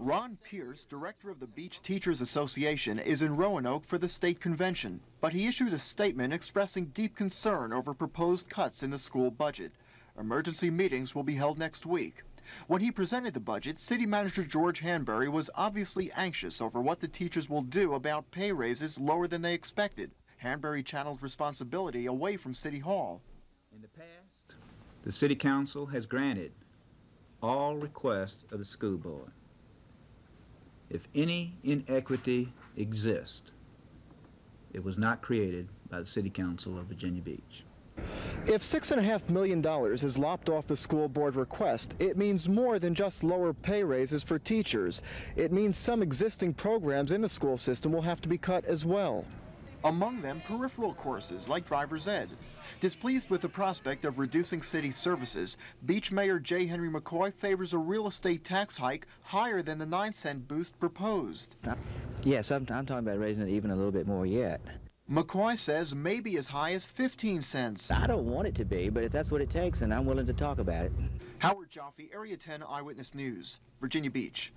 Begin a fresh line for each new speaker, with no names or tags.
Ron Pierce, director of the Beach Teachers Association, is in Roanoke for the state convention, but he issued a statement expressing deep concern over proposed cuts in the school budget. Emergency meetings will be held next week. When he presented the budget, City Manager George Hanbury was obviously anxious over what the teachers will do about pay raises lower than they expected. Hanbury channeled responsibility away from City Hall.
In the past, the City Council has granted all requests of the school board. If any inequity exists, it was not created by the City Council of Virginia Beach.
If $6.5 million is lopped off the school board request, it means more than just lower pay raises for teachers. It means some existing programs in the school system will have to be cut as well.
Among them, peripheral courses like driver's ed. Displeased with the prospect of reducing city services, Beach Mayor J. Henry McCoy favors a real estate tax hike higher than the 9 cent boost proposed.
Yes, I'm, I'm talking about raising it even a little bit more yet.
McCoy says maybe as high as 15 cents.
I don't want it to be, but if that's what it takes, then I'm willing to talk about it.
Howard Jaffe, Area 10 Eyewitness News, Virginia Beach.